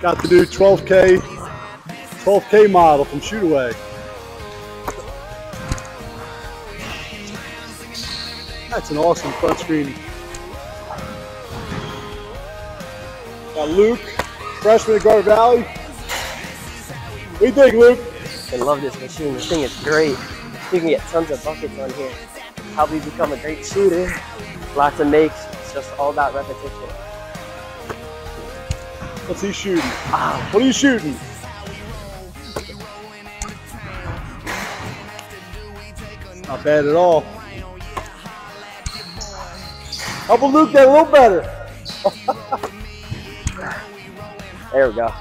Got the new 12K 12K model from Shootaway. That's an awesome front screen. Got Luke, freshman at Garden Valley. You think, Luke? I love this machine. This thing is great. You can get tons of buckets on here. Help you become a great shooter. Lots of makes. It's just all about repetition. What's he shooting? Ah, What are you shooting? Not bad at all. Help Luke get a little better. there we go.